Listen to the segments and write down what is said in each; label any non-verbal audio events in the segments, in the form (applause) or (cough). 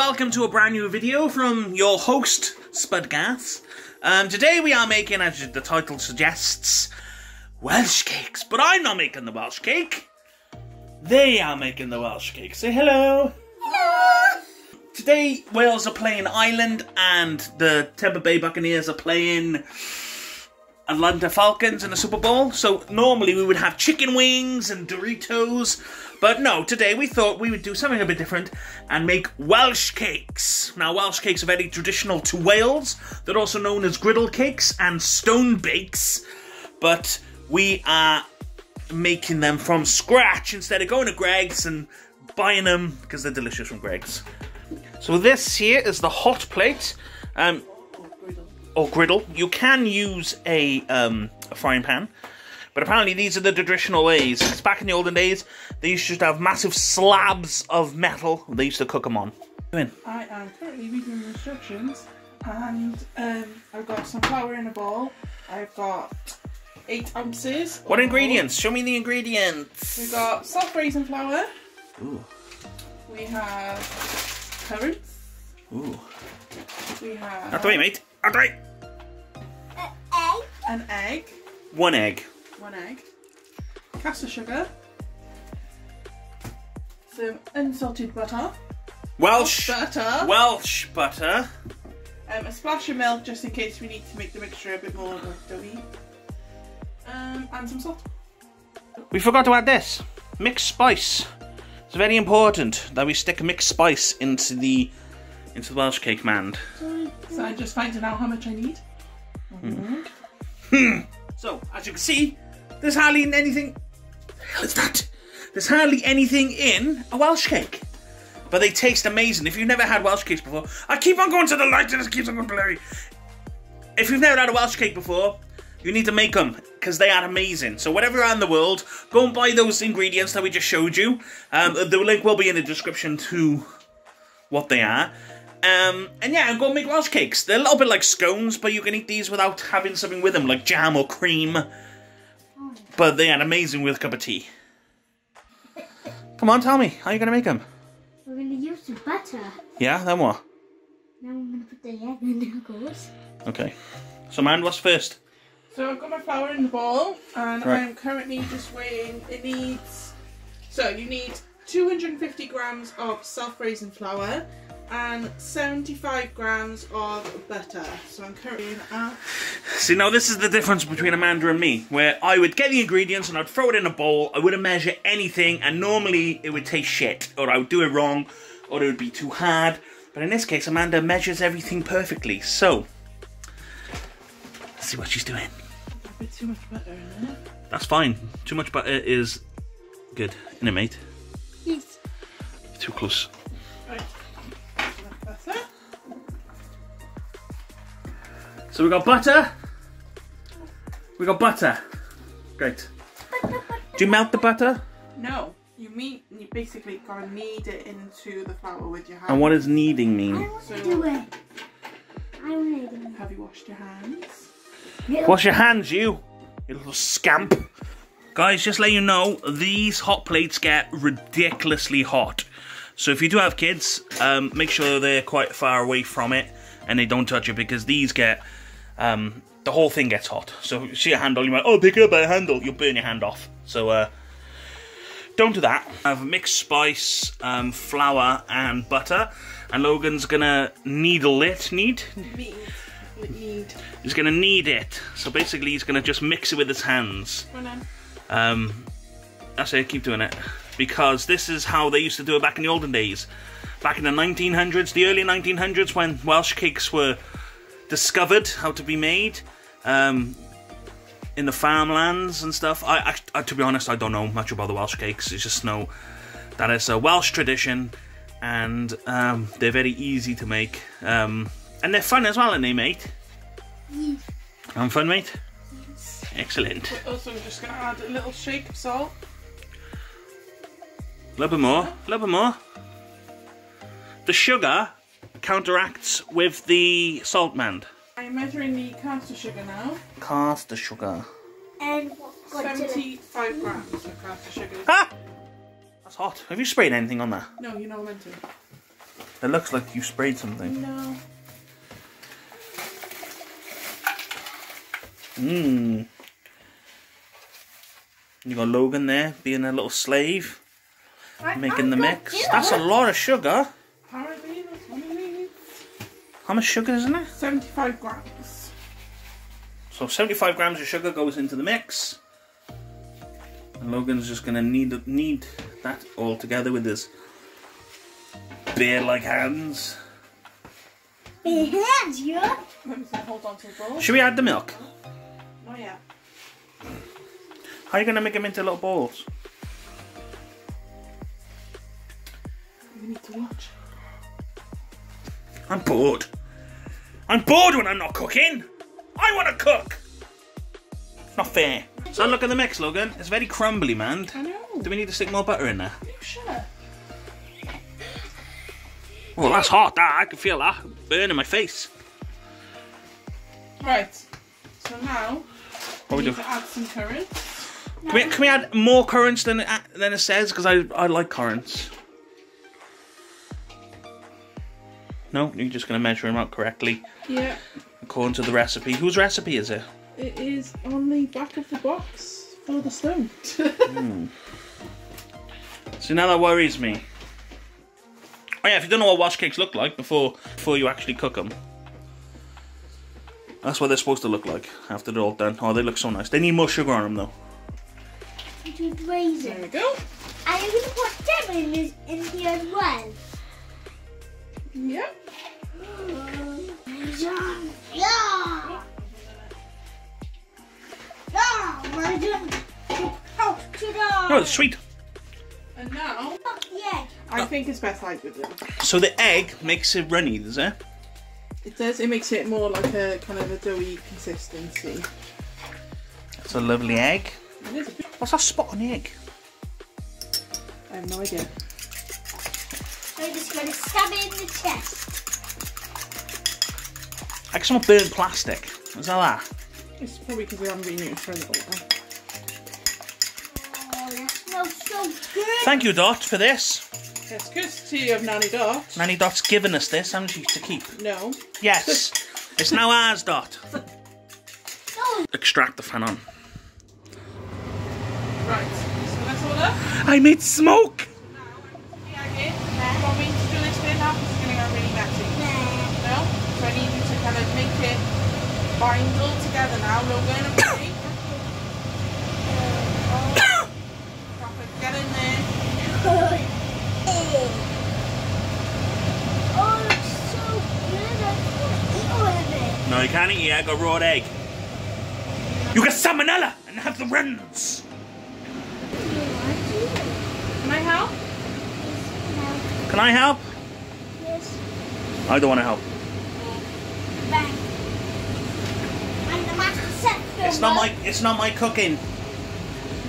welcome to a brand new video from your host, Spudgas. Um, today we are making, as the title suggests, Welsh cakes. But I'm not making the Welsh cake. They are making the Welsh cake. Say hello. Hello. Today, Wales are playing Ireland and the Tampa Bay Buccaneers are playing Atlanta Falcons in the Super Bowl. So normally we would have chicken wings and Doritos. But no, today we thought we would do something a bit different and make Welsh cakes. Now, Welsh cakes are very traditional to Wales. They're also known as griddle cakes and stone bakes. But we are making them from scratch instead of going to Greggs and buying them because they're delicious from Greggs. So this here is the hot plate. Um, or griddle. You can use a, um, a frying pan, but apparently these are the traditional ways. It's back in the olden days, they used to have massive slabs of metal they used to cook them on. I am currently reading the instructions, and um, I've got some flour in a bowl. I've got eight ounces. What ingredients? Show me the ingredients. We've got self-raising flour. Ooh. We have currants. Ooh. We have Out the way, mate. Out the way. Egg. an egg. One egg. One egg. Caster sugar. Some unsalted butter. Welsh. Butter. Welsh butter. Um, a splash of milk just in case we need to make the mixture a bit more like doughy. Um, and some salt. We forgot to add this. Mixed spice. It's very important that we stick mixed spice into the into the Welsh cake mand. So Just finding out how much I need. Hmm. So, as you can see, there's hardly anything. The hell is that? There's hardly anything in a Welsh cake. But they taste amazing. If you've never had Welsh cakes before, I keep on going to the light and it keeps on going blurry. If you've never had a Welsh cake before, you need to make them because they are amazing. So, wherever you are in the world, go and buy those ingredients that we just showed you. Um, the link will be in the description to what they are. Um, and yeah, and go make Welsh cakes. They're a little bit like scones, but you can eat these without having something with them, like jam or cream. But they are amazing with a cup of tea. Come on, tell me, how are you going to make them? We're gonna use the butter. Yeah, then what? Now I'm gonna put the egg in, of course. Okay. So, man, what's first? So I've got my flour in the bowl and Right. I'm currently just weighing, it needs, so you need 250 grams of self-raising flour and 75 grams of butter. So I'm currently at, See, now this is the difference between Amanda and me, where I would get the ingredients and I'd throw it in a bowl, I wouldn't measure anything, and normally it would taste shit, or I would do it wrong, or it would be too hard. But in this case, Amanda measures everything perfectly. So, let's see what she's doing. a bit too much butter in it. That's fine. Too much butter is good, innit, mate? Yes. Too close. So we got butter. We got butter. Great. Do you melt the butter? No, you mean, you basically gotta knead it into the flour with your hand. And what does kneading mean? I mean? want So- to do it. I want to do Have you washed your hands? it. Wash your hands, you, you little scamp. Guys, just let you know, these hot plates get ridiculously hot. So if you do have kids, um, make sure they're quite far away from it and they don't touch it because these get, um, the whole thing gets hot. So see a handle, you might, oh, pick it up by a handle, you'll burn your hand off. So, uh, don't do that. I have mixed spice, um, flour and butter. And Logan's gonna needle it. Knead? Knead. Knead. He's gonna knead it. So basically, he's gonna just mix it with his hands. Come on then. Um, that's it. Keep doing it because this is how they used to do it back in the olden days, back in the 1900s, the early 1900s, when Welsh cakes were discovered how to be made. Um, in the farmlands and stuff. I, I, I, to be honest, I don't know much about the Welsh cakes. It's just know that it's a Welsh tradition, and um, they're very easy to make, um, and they're fun as well, aren't they, mate? Yes. I'm fun, mate. Excellent. Also, I'm just gonna add a little shake of salt. A little bit more. A little bit more. The sugar counteracts with the salt mand. I'm measuring the caster sugar now. Caster sugar. And what to 75 grams of caster sugar. Ah! That's hot. Have you sprayed anything on that? No, you're not meant to. It looks like you sprayed something. No. Mmm. You got Logan there being a little slave, making the mix. That's a lot of sugar. Apparently, that's what it is. How much sugar is in it? 75 grams. So 75 grams of sugar goes into the mix. And Logan's just gonna knead, need that all together with his bear-like hands. Big hands, yeah. Let me see, hold on to the ball. Should we add the milk? Oh yeah. How are you gonna make them into little balls? We need to watch. I'm bored. I'm bored when I'm not cooking. I want to cook. Not fair. So look at the mix, Logan. It's very crumbly, man. I know. Do we need to stick more butter in there? Sure? Oh, that's hot. That I can feel that burning my face. Right. So now What we we do? need to add some currant. Can we, can we add more currants than it, than it says? Because I, I like currants. No, you're just going to measure them out correctly Yeah. according to the recipe. Whose recipe is it? It is on the back of the box for the stone. Hmm. So now that worries me. Oh yeah, if you don't know what wash cakes look like before before you actually cook them. That's what they're supposed to look like after they're all done. Oh, they look so nice. They need more sugar on them though. There we go. Are you gonna put them in, this, in here as well? Yep. Yeah. Yeah. Yeah. my Oh, ta-da. Oh, it's sweet. And now Yeah. I think it's best like with them. So the egg makes it runny, does it? It does. It makes it more like a kind of a doughy consistency. It's a lovely egg. It is a. What's that spot on the egg? I have no idea. I'm just gonna stab it in the chest. Like some burnt plastic. What's that that? It's probably because we haven't been used for a little while. Oh, that smells so good. Thank you, Dot, for this. It's courtesy of Nanny Dot. Nanny Dot's given us this, hasn't she, to keep? No. Yes. (laughs) it's now ours, Dot. No. Extract the fan on. Right. So that's all up. I made smoke! Yeah, okay. You want me to do this bit now? 'Cause it's going to get really messy. Nah. No? So I need you to kind of make it bind all together now. Logan, okay? Proper, Get in there. Oh, it's so good. I can't eat it. No, you can't eat the egg or raw egg. You get salmonella and have the runs. Can I help? Can I help? Yes. I don't want to help. Bang. I'm the master chef. It's not my it's not my cooking.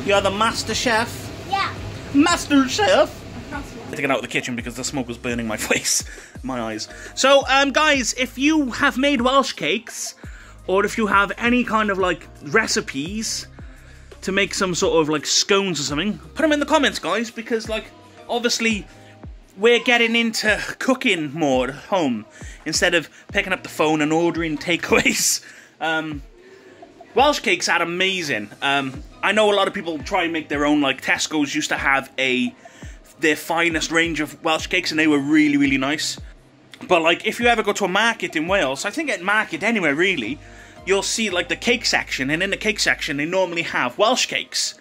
You're the master chef. Yeah. Master chef. I can't had to get out of the kitchen because the smoke was burning my (laughs) face, my eyes. So, um, guys, if you have made Welsh cakes, or if you have any kind of like recipes to make some sort of like scones or something, put them in the comments, guys, because like obviously we're getting into cooking more at home instead of picking up the phone and ordering takeaways. (laughs) Um, Welsh cakes are amazing. Um, I know a lot of people try and make their own. Like Tesco's used to have a their finest range of Welsh cakes, and they were really really nice. But like, if you ever go to a market in Wales, I think at market anywhere really, you'll see like the cake section, and in the cake section they normally have Welsh cakes.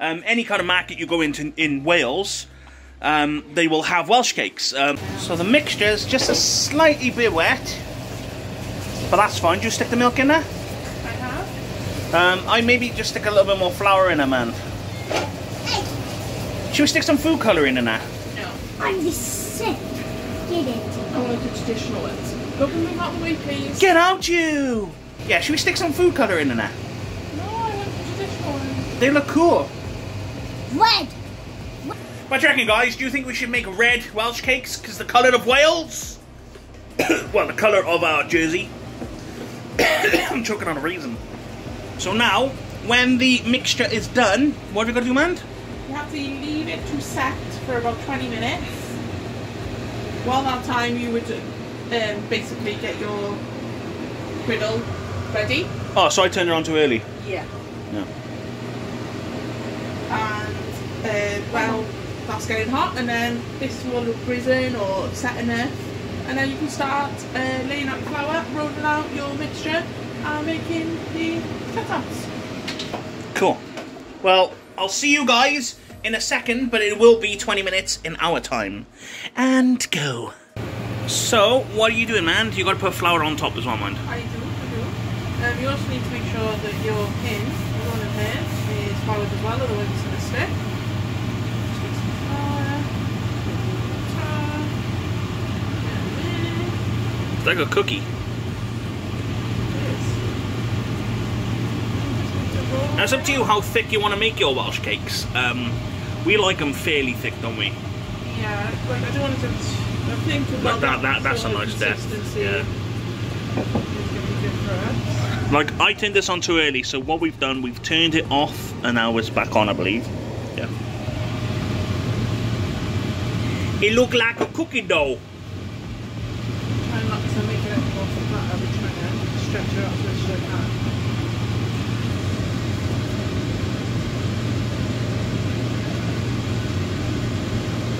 Um, any kind of market you go into in Wales, um, they will have Welsh cakes. Um, so the mixture is just a slightly bit wet, but that's fine. Do you stick the milk in there? I. Um, I maybe just stick a little bit more flour in there, man. Should we stick some food colouring in there? No. I'm the sick. Get it. I want the traditional ones. Go and move out the way, please. Get out, you! Yeah, should we stick some food colouring in there? No, I want the traditional ones. They look cool. Red. What do you reckon, guys? Do you think we should make red Welsh cakes because the colour of Wales? (coughs) well, the colour of our jersey. (coughs) I'm choking on a raisin. So now, when the mixture is done, what are we going to do, man? You have to leave it to set for about 20 minutes. while that time you would um, basically get your griddle ready. Oh, so I turned it on too early. Yeah. Yeah. And uh, well, that's getting hot, and then this will have risen or set enough, and then you can start uh, laying out your flour, rolling out your mixture, and making the cutouts. Cool. Well, I'll see you guys in a second, but it will be 20 minutes in our time. And go. So, what are you doing, man? You gotta put flour on top as well, mind. I do, I do. Um, you also need to make sure that your pin, the one in here, is floured as well, otherwise it's going to stick. Just get some flour. Flour. Get It's like a cookie. it in. It is. Just need to roll Now, it's up to you how thick you want to make your Welsh cakes. Um, we like them fairly thick, don't we? Yeah, like I don't want it to. I think Like that- that- that's a nice depth, yeah. is going to be good for us. Like, I turned this on too early, so what we've done, we've turned it off, and now it's back on, I believe. Yeah. It look like a cookie dough. Try not to make it any more flat. I'll be trying to stretch it out as much as I can.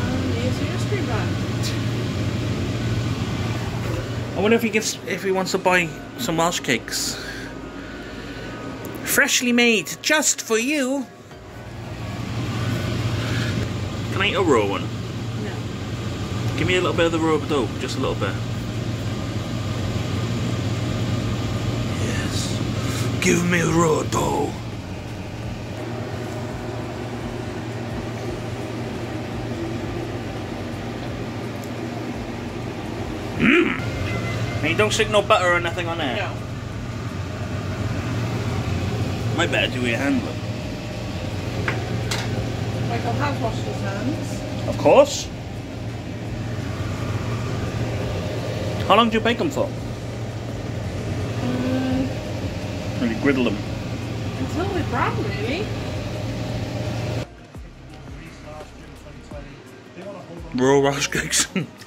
And here's your ice cream van. I wonder if he gets if he wants to buy some Welsh cakes. Freshly made, just for you. Can I eat a raw one? No. Give me a little bit of the raw dough, just a little bit. Yes. Give me raw dough. And you don't stick no butter or nothing on there. No. Might better do your hand, but. Michael has washed his hands. Of course. How long do you bake them for? Um, Really griddle them. until they're brown, really. Raw Welsh cakes. (laughs)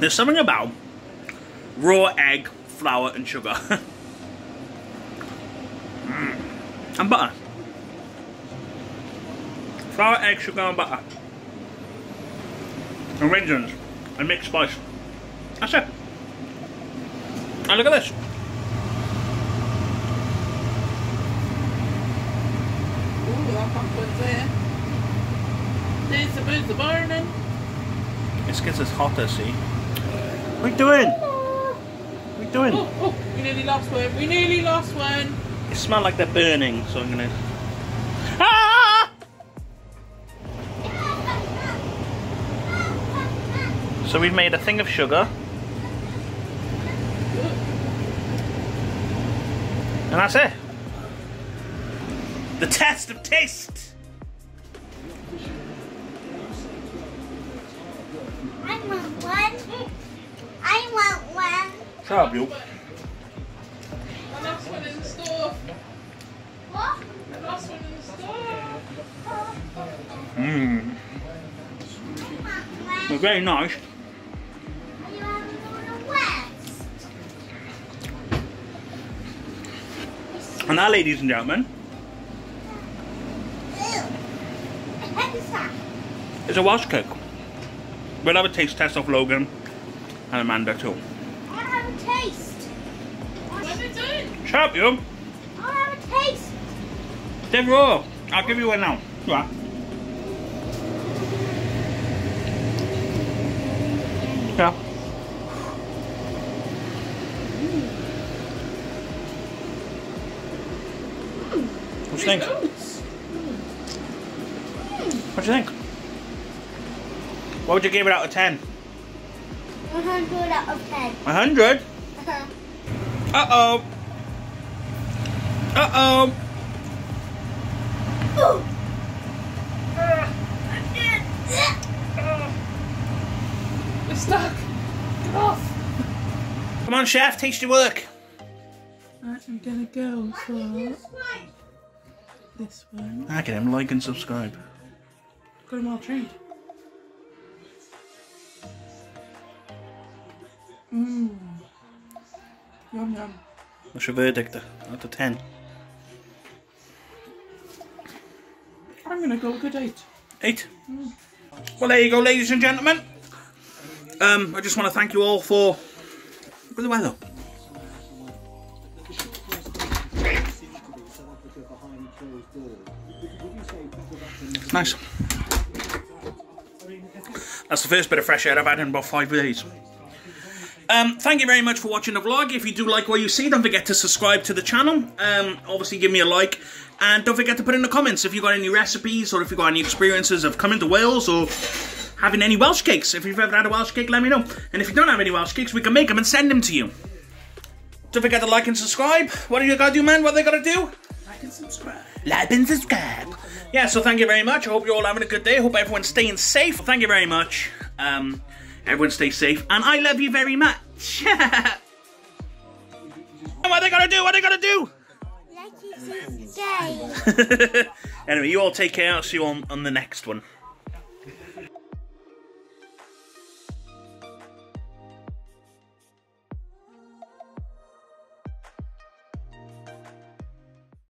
There's something about raw egg, flour, and sugar. (laughs) Mm. And butter. Flour, egg, sugar, and butter. And raisins. And mixed spice. That's it. And look at this. Ooh, that backwards there. There's the birds are burning. This gets us hotter, see? What are you doing? What are you doing? Oh, oh, we nearly lost one. We nearly lost one. It smell like they're burning, so I'm gonna. Ah! So we've made a thing of sugar, and that's it. The test of taste. I want one. I want one. Shut up, you. I lost one in the store. What? I lost one in the store. Mmm. They're very nice. Are you having one west? And now, ladies and gentlemen, Ew. What is that? is a Welsh cake. We'll have a taste test of Logan and Amanda too. I want to have a taste. When it's in. Shut up, you. I want to have a taste. They're raw. I'll give you one now. Right. Yeah. What do you think? What do you think? What would you give it out of 10? 100 out of 10. 100? Uh-huh. Uh-oh. Uh-oh. We're stuck. Get off. Come on, chef, taste your work. I'm gonna go for This one. I get him like and subscribe. Got them all trained. Mmm. Yum yum. What's your verdict out of 10? I'm gonna go with a eight. Eight. Well, there you go, ladies and gentlemen. Um, I just want to thank you all for. The weather. Nice. That's the first bit of fresh air I've had in about five days. Um, thank you very much for watching the vlog. If you do like what you see, don't forget to subscribe to the channel. Um, obviously, give me a like. And don't forget to put in the comments if you've got any recipes or if you've got any experiences of coming to Wales or having any Welsh cakes. If you've ever had a Welsh cake, let me know. And if you don't have any Welsh cakes, we can make them and send them to you. Don't forget to like and subscribe. What do you gotta do, man? What they gotta do? Like and subscribe. Like and subscribe. Yeah, so thank you very much. I hope you're all having a good day. I hope everyone's staying safe. Thank you very much. Um, everyone stay safe. And I love you very much. (laughs) what are they gotta do? What are they gotta do? Like (laughs) anyway, you all take care. I'll see you on, on the next one.